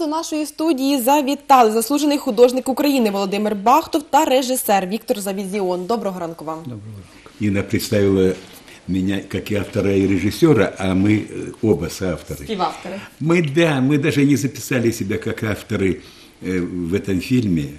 до нашої студії завітали заслужений художник України Володимир Бахтов та режисер Віктор Завізіон. Доброго ранку вам. Инна представила меня как и автора и режиссера, а мы э, оба соавторы. Співавтори. Мы, да, мы даже не записали себя как авторы э, в этом фильме,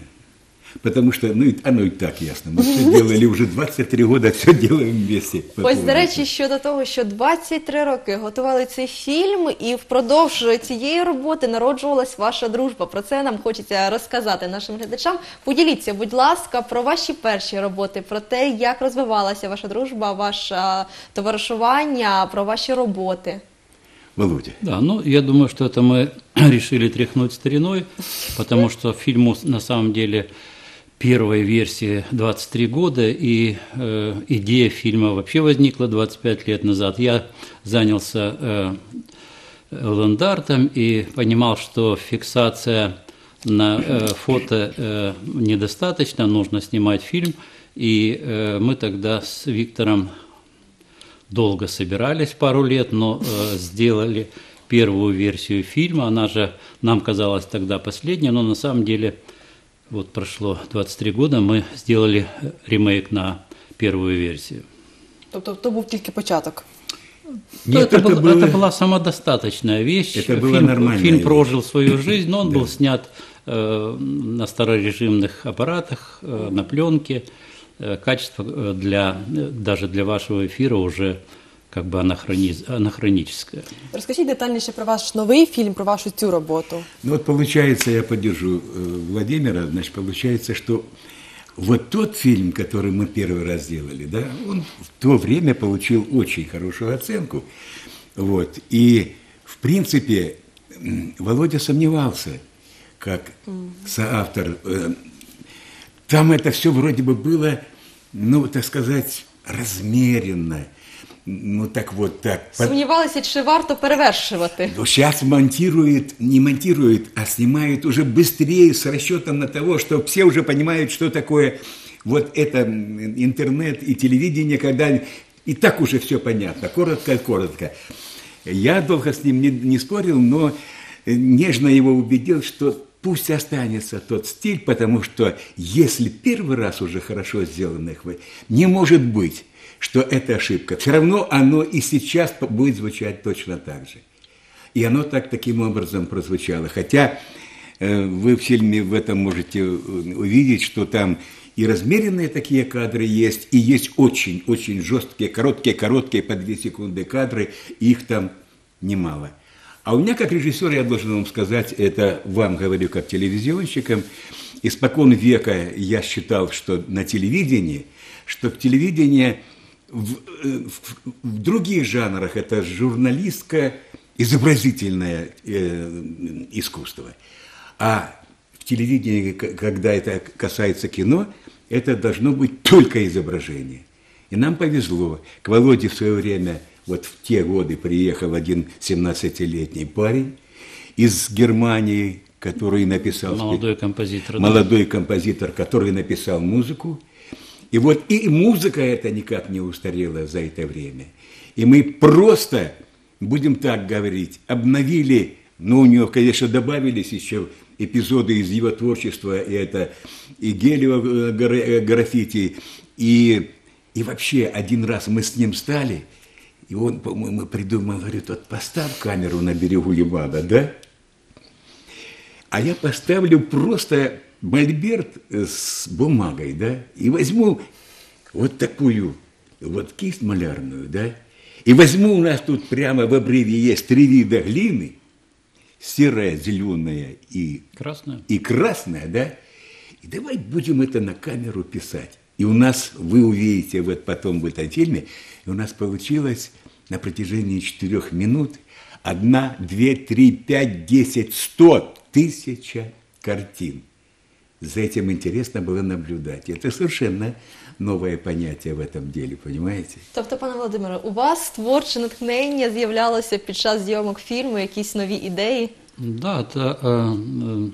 потому что, ну, и- оно и так ясно. Мы все делали уже 23 года, все делаем вместе. по Ось, до полной. речі, щодо того, що 23 роки готували цей фільм, і впродовж цієї роботи народжувалась ваша дружба. Про це нам хочеться розказати нашим глядачам. Поділіться, будь ласка, про ваші перші роботи, про те, як розвивалася ваша дружба, ваше товаришування, про ваші роботи. Володя. Да, ну, я думаю, что это мы решили тряхнуть стариной, потому что фильму на самом деле первой версии 23 года, и э, идея фильма вообще возникла 25 лет назад. Я занялся э, ландартом и понимал, что фиксация на э, фото э, недостаточно, нужно снимать фильм. И э, мы тогда с Виктором долго собирались, пару лет, но э, сделали первую версию фильма. Она же нам казалась тогда последняя, но на самом деле вот прошло 23 года, мы сделали э, ремейк на первую версию. Тобто то був тільки початок. Ну, Нет, это, это был- было- это была самодостаточная вещь. Это была фильм, нормальная фильм вещь. прожил свою жизнь, но он был снят э, на старорежимных аппаратах, э, на пленке. Э, качество э, для, э, даже для вашего эфира уже как бы анахрониз- анахроническое. Розкажіть детальніше про ваш новий фільм, про вашу цю роботу. Ну вот получается, я поддержу э, Владимира, значит, получается, что вот тот фильм, который мы первый раз делали, да, он в то время получил очень хорошую оценку. Вот. И, в принципе, м, Володя сомневался, как соавтор. Э, Там это все вроде бы было, ну, так сказать, размеренно. ну, так вот, так. Сумнівалися, чи варто перевершувати. но сейчас монтирует, не монтирует, а снимает уже быстрее с расчетом на того, что все уже понимают, что такое вот это интернет и телевидение, когда и так уже все понятно, коротко-коротко. Я долго с ним не, не спорил, но э, нежно его убедил, что пусть останется тот стиль, потому что если первый раз уже хорошо сделанных не может быть, что это ошибка. Все равно оно и сейчас будет звучать точно так же. И оно так таким образом прозвучало. Хотя э, вы в фильме в этом можете э, увидеть, что там и размеренные такие кадры есть, и есть очень-очень жесткие, короткие-короткие по две секунды кадры, их там немало. А у меня как режиссер, я должен вам сказать, это вам говорю как телевизионщикам, испокон века я считал, что на телевидении, что в телевидении в, э, в- в других жанрах это журналистское изобразительное э, искусство. А в телевидении, когда это касается кино, это должно быть только изображение. И нам повезло. К Володе в свое время, вот в те годы приехал один 17-летний парень из Германии, который написал... Молодой композитор. да. молодой композитор, который написал музыку. И вот и музыка эта никак не устарела за это время. И мы просто, будем так говорить, обновили, ну, у него, конечно, добавились еще эпизоды из его творчества, и это и гелио э, э, граффити, и, и вообще один раз мы с ним стали, и он, по-моему, придумал, говорит, вот поставь камеру на берегу Ливана, да? А я поставлю просто мольберт э, с бумагой, да, и возьму вот такую вот кисть малярную, да, и возьму у нас тут прямо в обрыве есть три вида глины, серая, зеленая и, Красная. и красная, да, и давай будем это на камеру писать. И у нас, вы увидите вот потом в этом фильме, и у нас получилось на протяжении четырех минут одна, две, три, пять, десять, сто, тысяча картин За этим интересно было наблюдать. Это совершенно новое понятие в этом деле, понимаете? Тобто, пане Володимире, у вас творче натхнення з'являлося під час зйомок фільму, якісь нові ідеї? Да, это э, э,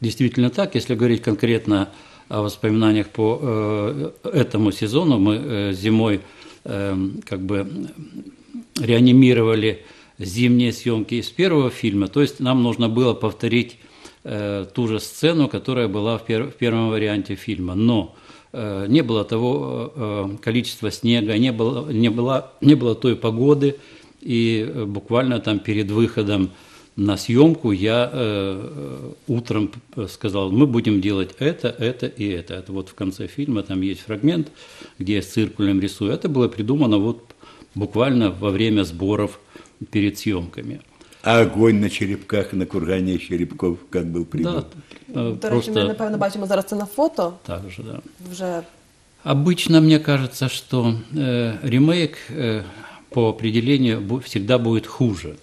действительно так. Если говорить конкретно о воспоминаниях по э, этому сезону, мы э, зимой э, как бы реанимировали зимние съемки из первого фильма, то есть нам нужно было повторить э, ту же сцену, которая была в, пер- в первом варианте фильма, но э, не было того э, количества снега, не было, не, было, не было той погоды, и э, буквально там перед выходом на съемку я э, утром сказал, мы будем делать это, это и это. Это вот в конце фильма там есть фрагмент, где я с циркулем рисую. Это было придумано вот буквально во время сборов перед съемками. А огонь на черепках, на кургане черепков, как был Да, придуман? э, До речі, ми просто напевно бачимо зараз це на фото. так же, да. Вже Обычно мне кажется, что э, ремейк э, по определению всегда будет хуже.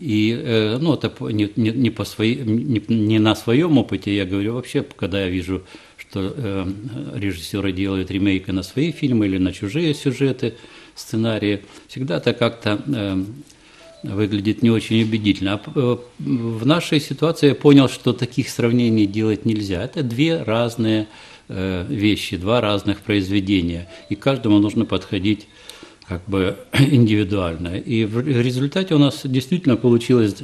И э, ну, это не, не, не по своей, не, не на своем опыте, я говорю вообще, когда я вижу, что э, режиссеры делают ремейки на свои фильмы или на чужие сюжеты, сценарии, всегда это как-то э, выглядит не очень убедительно. А э, в нашей ситуации я понял, что таких сравнений делать нельзя. Это две разные э, вещи, два разных произведения, и каждому нужно подходить как бы индивидуально. И в результате у нас действительно получилось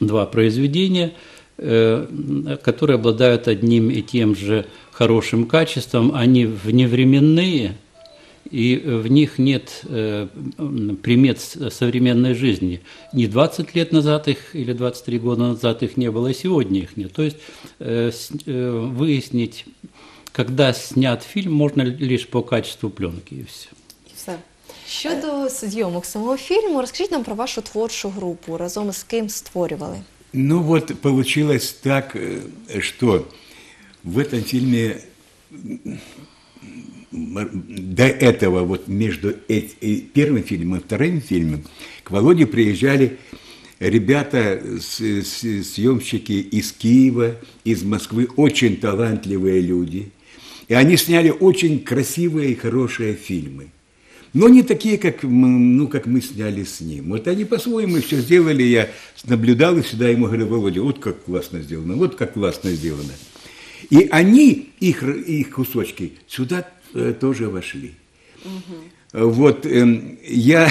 два произведения, э, которые обладают одним и тем же хорошим качеством. Они вневременные, и в них нет э, м, примет с- современной жизни. Не 20 лет назад их или 23 года назад их не было, и сегодня их нет. То есть э, с- э, выяснить, когда снят фильм, можно лишь по качеству пленки и все. і все. Щодо зйомок самого фільму, розкажіть нам про вашу творчу групу, разом з ким створювали. Ну вот получилось так, э, что в этом фильме м, до этого вот между и первым фильмом и вторым фильмом к Володе приезжали ребята, съемщики из Киева, из Москвы, очень талантливые люди. И они сняли очень красивые и хорошие фильмы. Но не такие, как, ну, как мы сняли с ним. Вот они по-своему все сделали. Я наблюдал и всегда ему говорю, Володя, вот как классно сделано, вот как классно сделано. И они, их, их кусочки, сюда э, тоже вошли. Вот эм, я,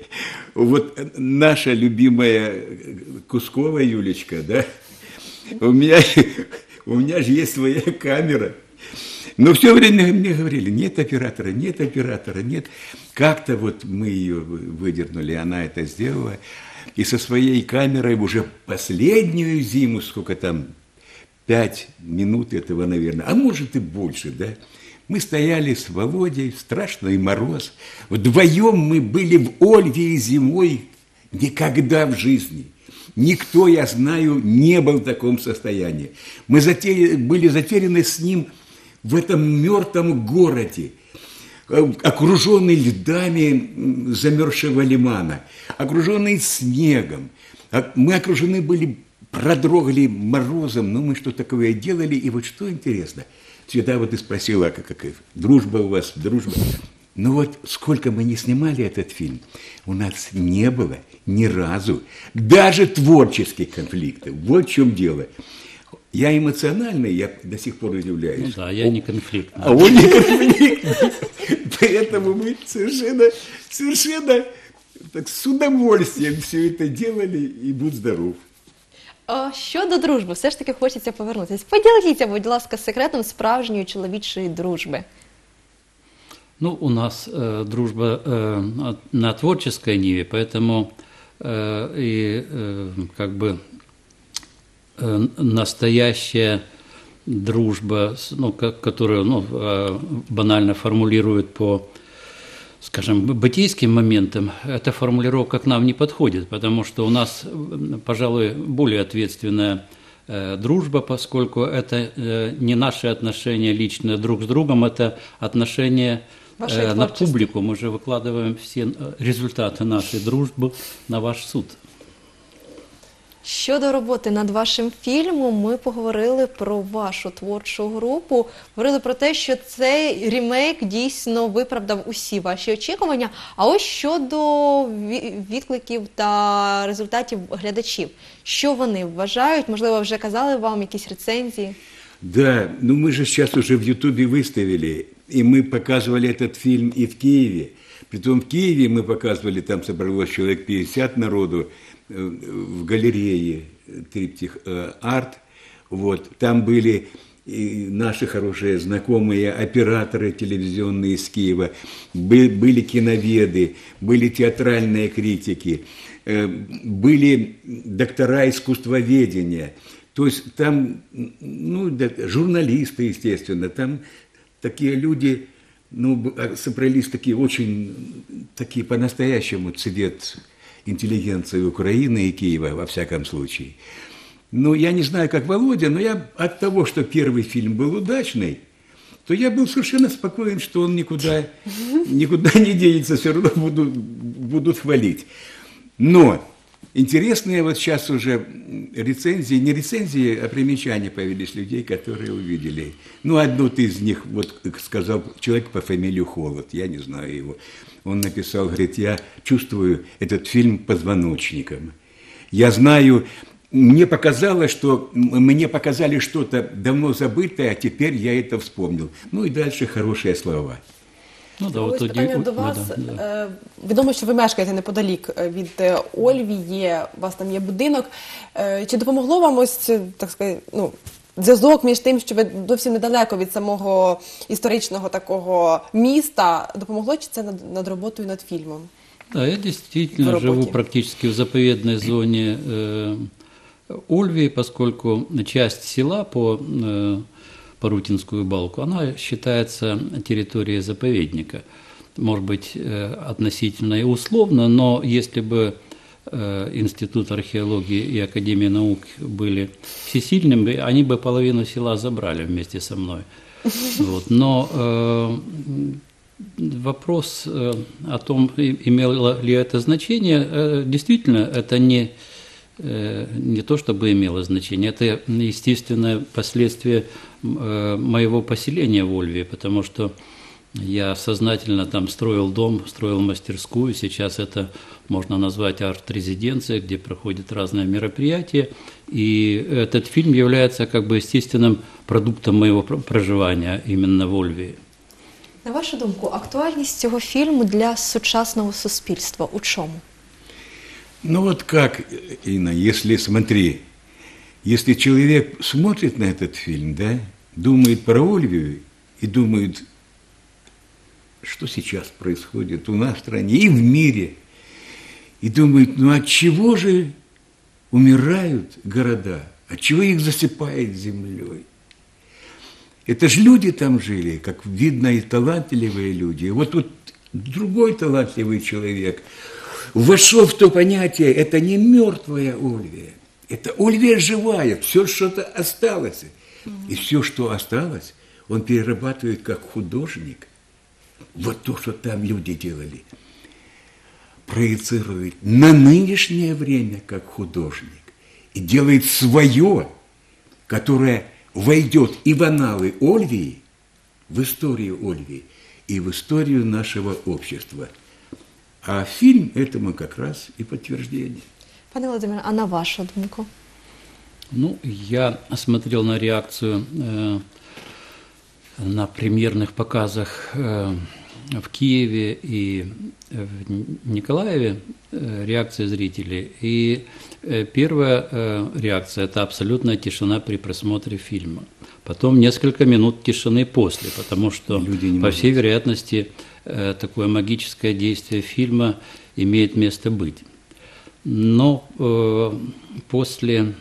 вот э, наша любимая э, Кускова Юлечка, да, у меня, у меня же есть своя камера. Но все время мне говорили, нет оператора, нет оператора, нет. Как-то вот мы ее вы- выдернули, она это сделала. И со своей камерой уже последнюю зиму, сколько там, пять минут этого, наверное, а может и больше, да, мы стояли с Володей в страшный мороз. Вдвоем мы были в Ольве и зимой никогда в жизни. Никто, я знаю, не был в таком состоянии. Мы затери- были затеряны с ним в этом мертвом городе, э, окруженный льдами замерзшего лимана, окруженный снегом. А Мы окружены были, продрогли морозом, но мы что такое делали. И вот что интересно, вот ты спросила, как, как дружба у вас, дружба. Ну вот сколько мы не снимали этот фильм, у нас не было ни разу даже творческих конфликтов. Вот в чем дело. Я эмоциональный, я до сих пор удивляюсь. Ну да, я не конфликтный. А он не конфликтный. Поэтому мы совершенно, совершенно так с удовольствием все это делали, и будь здоров. А, Щодо дружби, все ж таки хочеться повернутися. Поділіться, будь ласка, секретом справжньої чоловічої дружби. Ну, у нас э, дружба э, от- на творческой ниве, поэтому э, и э, как бы э, настоящая дружба, с- ну, ко- которую ну, э, банально формулируют по, скажем, бытийским моментам, эта формулировка к нам не подходит, потому что у нас, пожалуй, более ответственная э, дружба, поскольку это э, не наши отношения личные друг с другом, это отношения э, на творчества. публику. Мы же выкладываем все результаты нашей дружбы на ваш суд. Щодо роботи над вашим фільмом, ми поговорили про вашу творчу групу. Говорили про те, що цей ремейк дійсно виправдав усі ваші очікування. А ось щодо ві- відкликів та результатів глядачів, що вони вважають? Можливо, вже казали вам якісь рецензії? Да, ну мы же сейчас уже в Ютубе выставили и мы показывали этот фильм и в Киеве. Притом в Киеве мы показывали, там собралось человек 50 народу, э, в галерее Триптих э, Арт. Вот, там были и наши хорошие знакомые операторы телевизионные из Киева, бы- были киноведы, были театральные критики, э, были доктора искусствоведения. То есть там, ну, журналисты, естественно, там такие люди, ну, а, собрались такие очень, такие по-настоящему цвет интеллигенции Украины и Киева, во всяком случае. Ну, я не знаю, как Володя, но я от того, что первый фильм был удачный, то я был совершенно спокоен, что он никуда, никуда не денется, все равно будут, будут хвалить. Но интересные вот сейчас уже рецензии, не рецензии, а примечания появились людей, которые увидели. Ну, одну из них, вот сказал человек по фамилии Холод, я не знаю его. Он написал, говорит, я чувствую этот фильм позвоночником. Я знаю, мне показалось, что мне показали что-то давно забытое, а теперь я это вспомнил. Ну и дальше хорошие слова. Ну да, Ось тоді- питання до вас. да, да. Е, Відомо, що ви мешкаєте неподалік від е, Ольві, є, у вас там є будинок. Е, Чи допомогло вам ось, так сказати, ну, зв'язок між тим, що ви зовсім недалеко від самого історичного такого міста? Допомогло чи це над, над роботою над фільмом? Да, я действительно живу практически в заповедной зоне э, Ольвии, поскольку часть села по, э, по Рутинскую балку, она считается территорией заповедника. Может быть, э, относительно и условно, но если бы э, Институт археологии и Академия наук были всесильными, они бы половину села забрали вместе со мной. Вот. Но э, вопрос о том, имело ли это значение, действительно, это не, не то, чтобы имело значение, это естественное последствие м, э, моего поселения в Ольве, потому что я сознательно там строил дом, строил мастерскую, сейчас это можно назвать арт-резиденция, где проходят разные мероприятия, и этот фильм является как бы естественным продуктом моего пр- проживания именно в Ольвии. На вашу думку, актуальність цього фільму для сучасного суспільства у чому? Ну вот как, Инна, если, смотри, если человек смотрит на этот фильм, да, думает про Ольвию и думает, что сейчас происходит у нас в стране и в мире, и думает, ну от чего же умирают города, от чего их засыпает землей? Это же люди там жили, как видно, и талантливые люди. Вот вот другой талантливый человек вошел в то понятие, это не мертвая Ольвия, это Ольвия живая, все что-то осталось. И все, что осталось, он перерабатывает как художник. Вот то, что там люди делали, проецирует на нынешнее время как художник и делает свое, которое войдет и в аналы Ольвии, в историю Ольвии, и в историю нашего общества. А фильм этому как раз и подтверждение. Пане Володимире, а на вашу думку? Ну, я смотрел на реакцию э, на премьерных показах э, в Киеве и в Николаеве, э, реакция зрителей. И э, первая э, реакция – это абсолютная тишина при просмотре фильма. Потом несколько минут тишины после, потому что, Люди по всей вероятности, э, такое магическое действие фильма имеет место быть. Но э, после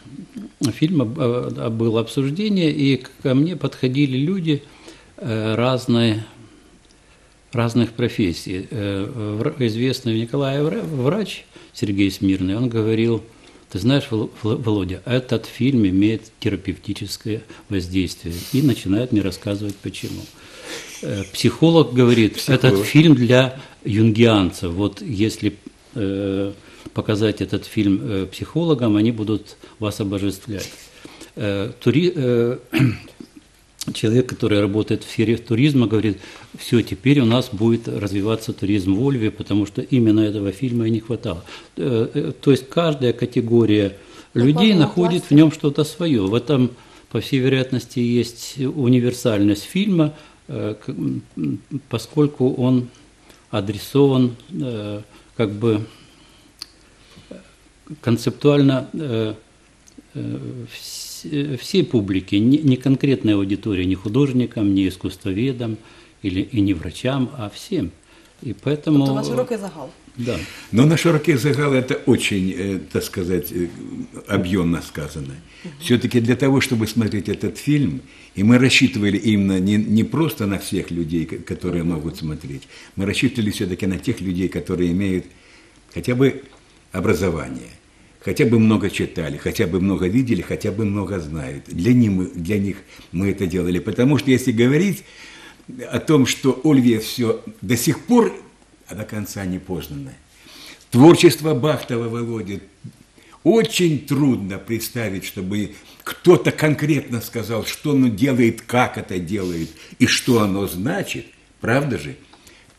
фильма э, было обсуждение, и ко мне подходили люди э, разной, разных профессий. Известный в Николае вра- врач Сергей Смирный, он говорил, ты знаешь, Вол- Вол- Володя, этот фильм имеет терапевтическое воздействие. И начинает мне рассказывать, почему. Э, Психолог говорит, этот фильм для юнгианцев. Вот если э, показать этот фильм э, психологам, они будут вас обожествлять. Тури- человек, который работает в сфере туризма, говорит, все, теперь у нас будет развиваться туризм в Ольве, потому что именно этого фильма и не хватало. Э, э, То есть каждая категория людей находит в пласта. нем что-то свое. В этом, по всей вероятности, есть универсальность фильма, э, поскольку он адресован как бы концептуально всей публике, не, не конкретной аудитории, не художникам, не искусствоведам или и не врачам, а всем. И поэтому... Тобто на широкий загал. Да. Но на широкий загал это очень, э, так сказать, э, объемно сказано. Все-таки для того, чтобы смотреть этот фильм, и мы рассчитывали именно не, не просто на всех людей, ко- которые могут смотреть, мы рассчитывали все-таки на тех людей, которые имеют хотя бы образование, хотя бы много читали, хотя бы много видели, хотя бы много знают. Для них, для них мы это делали. Потому что если говорить о том, что Ольвия все до сих пор, а до конца не познано. Творчество Бахтова, Володи, очень трудно представить, чтобы кто-то конкретно сказал, что оно делает, как это делает и что оно значит. Правда же?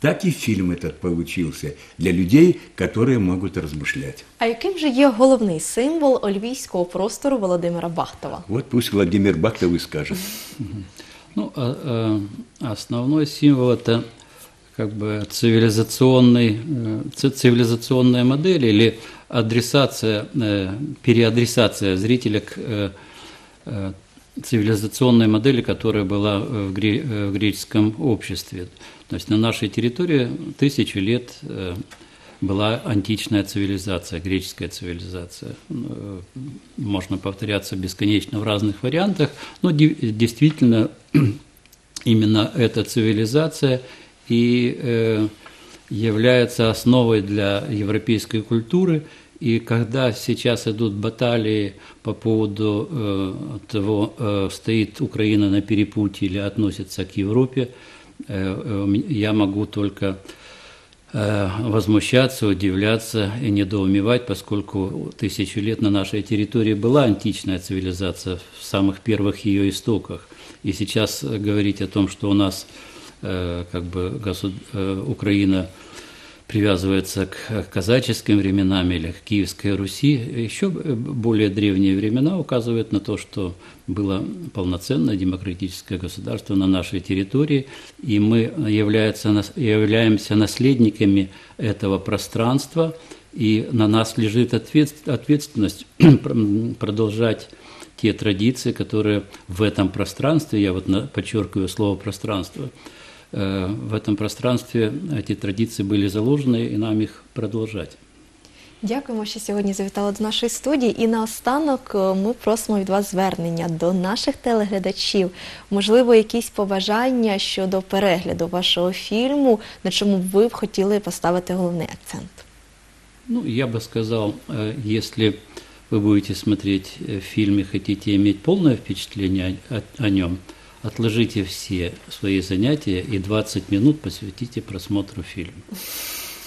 Так и фильм этот получился для людей, которые могут размышлять. А яким же є головний символ ольвійського простору Володимира Бахтова? Вот пусть Владимир Бахтов и скажет. Ну, а- а основной символ это как бы цивилизационный, э, ци- цивилизационная модель или адресация, э, переадресация зрителя к э, цивилизационной модели, которая была э, в, гре- э, в греческом обществе. То есть на нашей территории тысячу лет э, была античная цивилизация, греческая цивилизация. Можно повторяться бесконечно в разных вариантах, но де- действительно именно эта цивилизация и является основой для европейской культуры. И когда сейчас идут баталии по поводу э, того, э, стоит Украина на перепутье или относится к Европе, э, э, я могу только э, возмущаться, удивляться и недоумевать, поскольку тысячу лет на нашей территории была античная цивилизация в самых первых ее истоках. И сейчас говорить о том, что у нас э, как бы Украина привязывается к казаческим временам или к Киевской Руси, еще более древние времена указывают на то, что было полноценное демократическое государство на нашей территории, и мы является, являемся наследниками этого пространства, и на нас лежит ответ- ответственность продолжать те традиции, которые в этом пространстве, я вот подчеркиваю слово пространство, в этом пространстве эти традиции были заложены, и нам их продолжать. Дякуємо, що сьогодні завітали до нашої студії. І наостанок е, ми просимо від вас звернення до наших телеглядачів. Можливо, якісь побажання щодо перегляду вашого фільму, на чому б ви б хотіли поставити головний акцент. Ну, я бы сказал, э, если вы будете смотреть э, фильм и хотите иметь полное впечатление о, о нем, отложите все свои занятия и 20 минут посвятите просмотру фильма.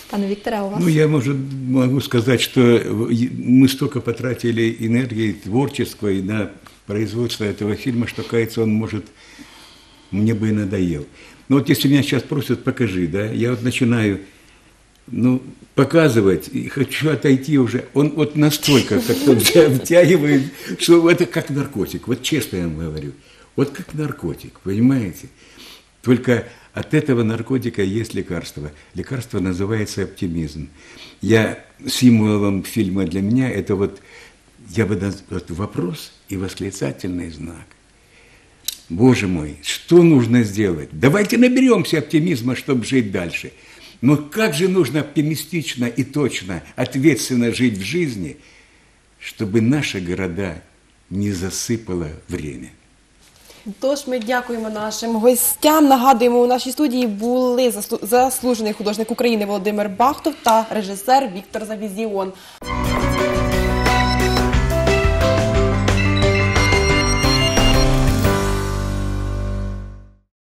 Пане Вікторе, у вас? Ну, я, может, могу сказать, что мы столько потратили энергии творческой на производство этого фильма, что, кажется, он может мне бы и надоел. Но вот если меня сейчас просят, покажи, да, я вот начинаю, ну, показывать, и хочу отойти уже, он вот настолько как-то втя- втягивает, что это как наркотик, вот честно я вам говорю, вот как наркотик, понимаете? Только от этого наркотика есть лекарство. Лекарство называется оптимизм. Я символом фильма для меня это вот, я бы назвал вопрос и восклицательный знак. Боже мой, что нужно сделать? Давайте наберемся оптимизма, чтобы жить дальше. Но как же нужно оптимистично и точно, ответственно жить в жизни, чтобы наши города не засыпало время? Тож ми дякуємо нашим гостям. Нагадуємо, у нашій студії були заслу- заслужений художник України Володимир Бахтов та режисер Віктор Завізіон.